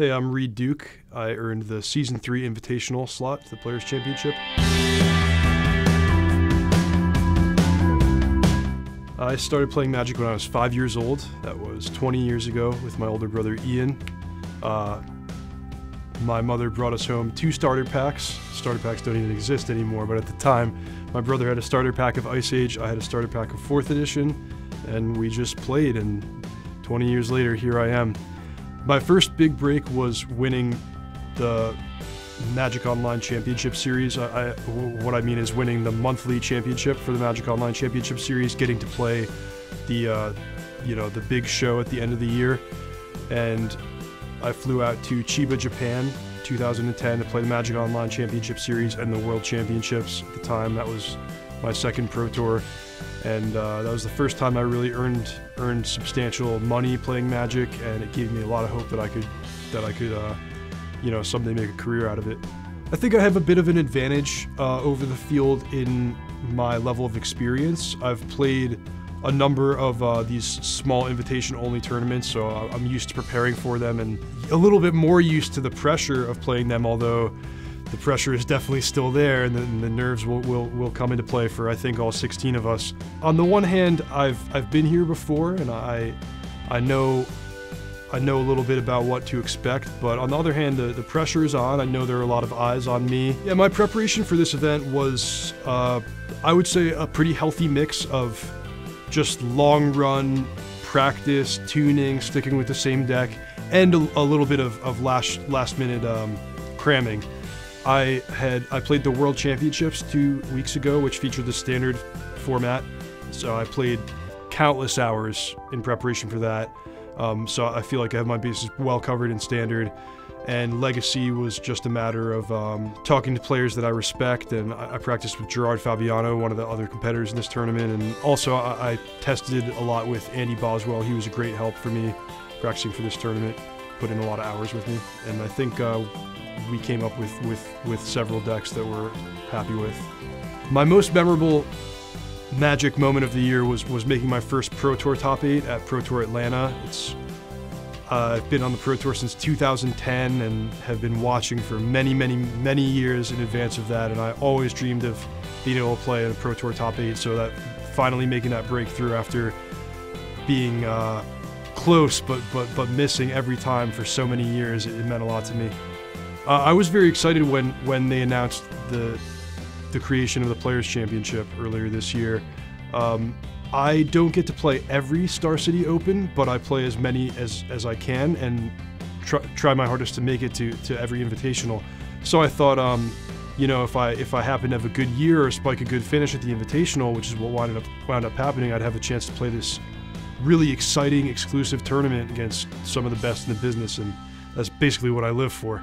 Hey, I'm Reid Duke. I earned the Season 3 Invitational slot to the Players' Championship. I started playing Magic when I was five years old. That was 20 years ago with my older brother Ian. Uh, my mother brought us home two starter packs. Starter packs don't even exist anymore, but at the time, my brother had a starter pack of Ice Age, I had a starter pack of 4th edition, and we just played, and 20 years later, here I am. My first big break was winning the Magic Online Championship Series. I, I, what I mean is winning the monthly championship for the Magic Online Championship Series, getting to play the, uh, you know, the big show at the end of the year, and I flew out to Chiba, Japan, 2010 to play the Magic Online Championship Series and the World Championships. At the time, that was my second pro tour, and uh, that was the first time I really earned earned substantial money playing Magic, and it gave me a lot of hope that I could that I could. Uh, you know, someday make a career out of it. I think I have a bit of an advantage uh, over the field in my level of experience. I've played a number of uh, these small invitation only tournaments, so I'm used to preparing for them and a little bit more used to the pressure of playing them, although the pressure is definitely still there and the, and the nerves will, will, will come into play for I think all 16 of us. On the one hand, I've, I've been here before and I, I know I know a little bit about what to expect, but on the other hand, the, the pressure is on. I know there are a lot of eyes on me. Yeah, my preparation for this event was, uh, I would say, a pretty healthy mix of just long run practice, tuning, sticking with the same deck, and a, a little bit of, of last, last minute um, cramming. I had I played the World Championships two weeks ago, which featured the standard format. So I played countless hours in preparation for that. Um, so I feel like I have my bases well covered in standard. And legacy was just a matter of um, talking to players that I respect. And I, I, practiced with Gerard Fabiano, one of the other competitors in this tournament. And also, I, I tested a lot with Andy Boswell. He was a great help for me practicing for this tournament, put in a lot of hours with me. And I think uh, we came up with, with, with several decks that we're happy with. My most memorable magic moment of the year was was making my first Pro Tour top eight at Pro Tour Atlanta. It's uh, I've been on the Pro Tour since 2010 and have been watching for many, many, many years in advance of that. And I always dreamed of being able to play in a Pro Tour top eight. So that finally making that breakthrough after being uh, close but but but missing every time for so many years, it, it meant a lot to me. Uh, I was very excited when when they announced the the creation of the Players Championship earlier this year. Um, I don't get to play every Star City Open, but I play as many as, as I can and try, try my hardest to make it to, to every invitational. So I thought, um, you know, if I if I happen to have a good year or spike a good finish at the invitational, which is what wound up wound up happening, I'd have a chance to play this really exciting exclusive tournament against some of the best in the business, and that's basically what I live for.